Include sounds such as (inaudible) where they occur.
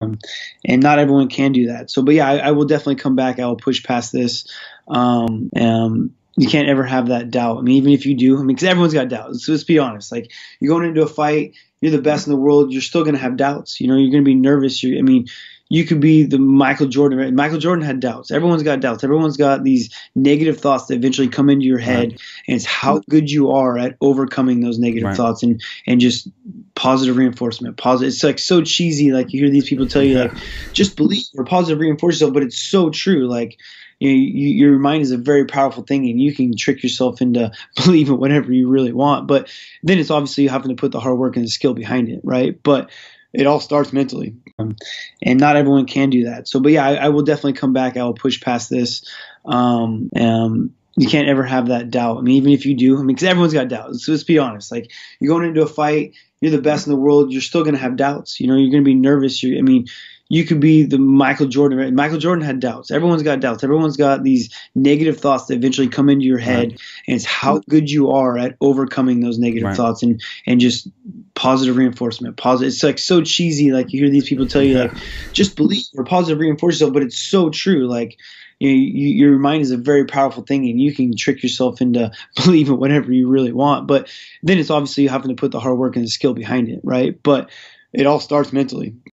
Um, and not everyone can do that. So, but yeah, I, I will definitely come back. I will push past this. Um, um, you can't ever have that doubt. I mean, even if you do, I mean, because everyone's got doubts. So let's be honest. Like you're going into a fight, you're the best in the world. You're still going to have doubts. You know, you're going to be nervous. You're, I mean, you could be the Michael Jordan. Right? Michael Jordan had doubts. Everyone's got doubts. Everyone's got these negative thoughts that eventually come into your head, right. and it's how good you are at overcoming those negative right. thoughts and and just positive reinforcement. Positive. It's like so cheesy. Like you hear these people tell you like, just believe or positive reinforce yourself, but it's so true. Like you know, you, your mind is a very powerful thing and you can trick yourself into (laughs) believing whatever you really want. But then it's obviously you having to put the hard work and the skill behind it, right? But it all starts mentally. Um, and not everyone can do that. So, but yeah, I, I, will definitely come back. I will push past this. Um, um, you can't ever have that doubt. I mean, even if you do, I mean, because everyone's got doubts. So let's be honest. Like you're going into a fight, you're the best in the world. You're still going to have doubts. You know, you're going to be nervous. You're, I mean, you could be the Michael Jordan. Right? Michael Jordan had doubts. Everyone's got doubts. Everyone's got these negative thoughts that eventually come into your head, right. and it's how good you are at overcoming those negative right. thoughts and and just positive reinforcement. Positive. It's like so cheesy. Like you hear these people tell you like, just believe or positive reinforce yourself, but it's so true. Like you know, you, your mind is a very powerful thing and you can trick yourself into (laughs) believing whatever you really want. But then it's obviously you having to put the hard work and the skill behind it, right? But it all starts mentally.